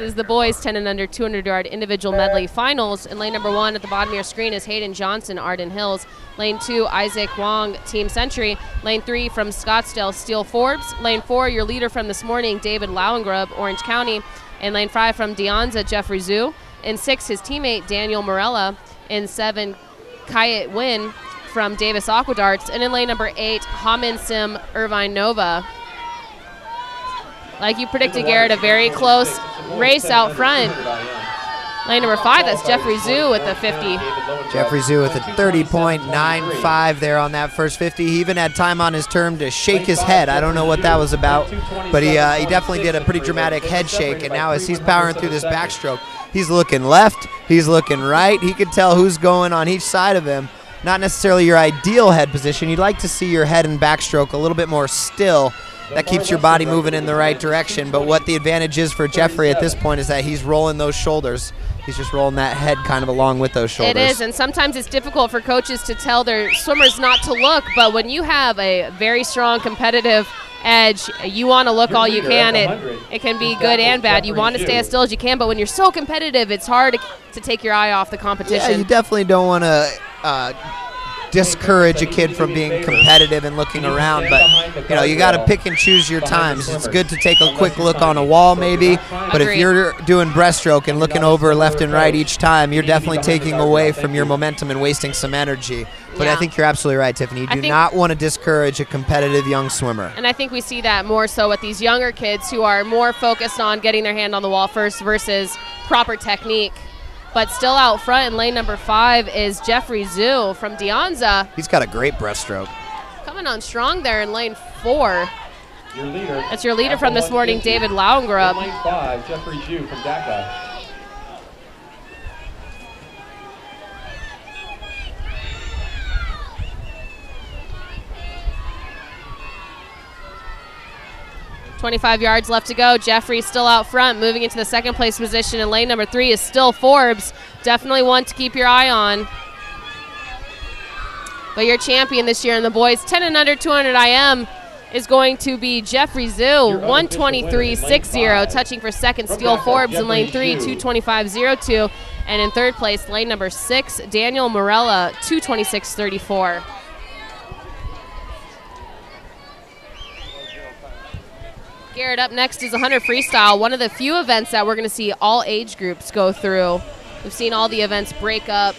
Is the boys 10 and under 200 yard individual medley finals. And lane number one at the bottom of your screen is Hayden Johnson, Arden Hills. Lane two, Isaac Wong, Team Century. Lane three from Scottsdale, Steele Forbes. Lane four, your leader from this morning, David Lauengrub, Orange County. And lane five from De Anza, Jeffrey Zhu. In six, his teammate, Daniel Morella. In seven, Kayet Win from Davis Aquadarts. And in lane number eight, Hamin Sim Irvine Nova. Like you predicted, Garrett, a very close race out front. Lane number five, that's Jeffrey Zhu with the 50. Jeffrey Zhu with a 30.95 there on that first 50. He even had time on his turn to shake his head. I don't know what that was about, but he, uh, he definitely did a pretty dramatic head shake. And now as he's powering through this backstroke, he's looking left, he's looking right. He can tell who's going on each side of him. Not necessarily your ideal head position. You'd like to see your head and backstroke a little bit more still that keeps your body moving in the right direction. But what the advantage is for Jeffrey at this point is that he's rolling those shoulders. He's just rolling that head kind of along with those shoulders. It is, and sometimes it's difficult for coaches to tell their swimmers not to look. But when you have a very strong competitive edge, you want to look all you can. It it can be good and bad. You want to stay as still as you can, but when you're so competitive, it's hard to, to take your eye off the competition. Yeah, competition. you definitely don't want to uh, discourage a kid from being competitive and looking around, but you know you got to pick and choose your times. It's good to take a quick look on a wall, maybe, but if you're doing breaststroke and looking over left and right each time, you're definitely taking away from your momentum and wasting some energy. But I think you're absolutely right, Tiffany. You do not want to discourage a competitive young swimmer. And I think we see that more so with these younger kids who are more focused on getting their hand on the wall first versus proper technique. But still out front in lane number five is Jeffrey Zhu from De Anza He's got a great breaststroke. coming on strong there in lane four. Your leader. That's your leader from this morning, David Lauengrub. Lane five, Jeffrey Zhu from DACA. Twenty-five yards left to go. Jeffrey still out front, moving into the second place position in lane number three is Steele Forbes. Definitely one to keep your eye on. But your champion this year in the boys 10 and under 200 IM is going to be Jeffrey Zhu, 123.60, touching for second, Steele Forbes in lane three, 225.02. And in third place, lane number six, Daniel Morella, 226.34. Garrett, up next is 100 Freestyle, one of the few events that we're going to see all age groups go through. We've seen all the events break up